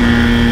Mm-hmm.